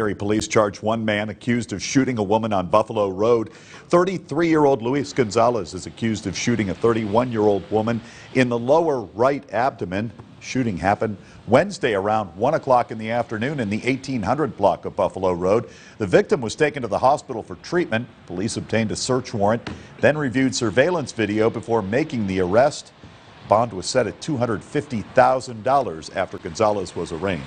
Erie police charged one man accused of shooting a woman on Buffalo Road. 33 year old Luis Gonzalez is accused of shooting a 31 year old woman in the lower right abdomen. Shooting happened Wednesday around 1 o'clock in the afternoon in the 1800 block of Buffalo Road. The victim was taken to the hospital for treatment. Police obtained a search warrant, then reviewed surveillance video before making the arrest. Bond was set at $250,000 after Gonzalez was arraigned.